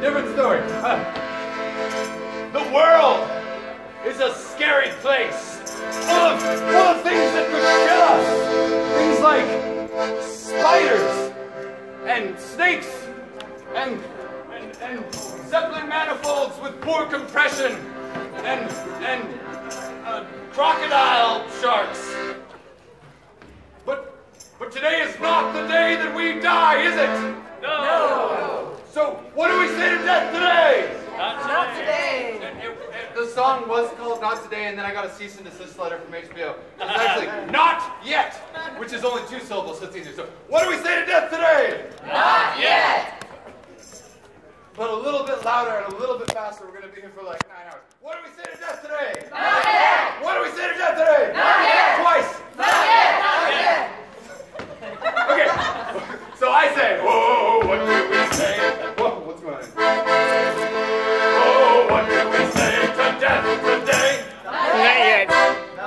different story. The world is a scary place, full of, full of things that could kill us. Things like spiders and snakes and and, and Zeppelin manifolds with poor compression and and uh, crocodile sharks. But but today is not the day that we die, is it? No. No. So what do we say to death today? Not today. And it- it- the song was called Not Today, and then I got a cease and desist letter from HBO. It's actually Not yet, which is only two syllables, so it's easier. So what do we say to death today? Not yet. but a little bit louder and a little bit faster. We're gonna be here for like nine hours. What do we say to death today? Not yet. What do we say to death today? Not yet. Twice.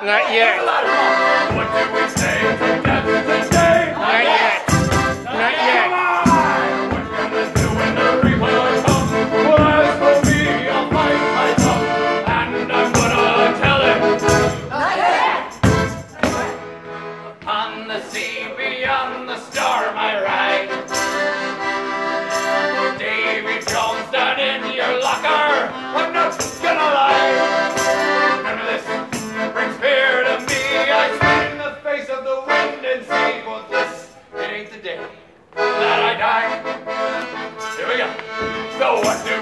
Not yet. Day that I die. Here we go. So what do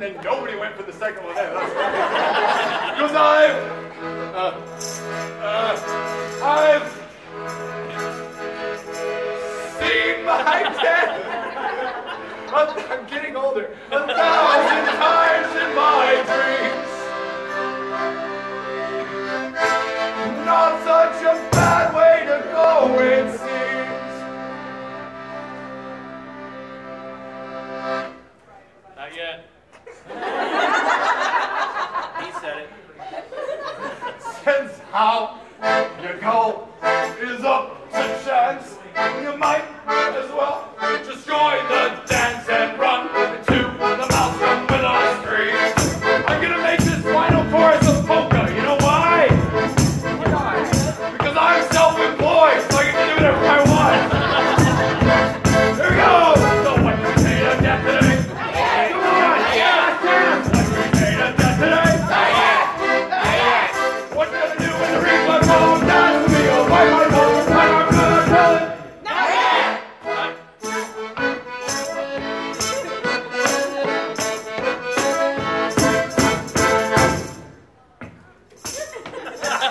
And then nobody went for the second one there. Because I've, uh, uh, I've seen my death. I'm, I'm getting older. A thousand times in my dreams. Not such a bad way to go, it said it. Since how you go is up to chance. You might as well just join the dance and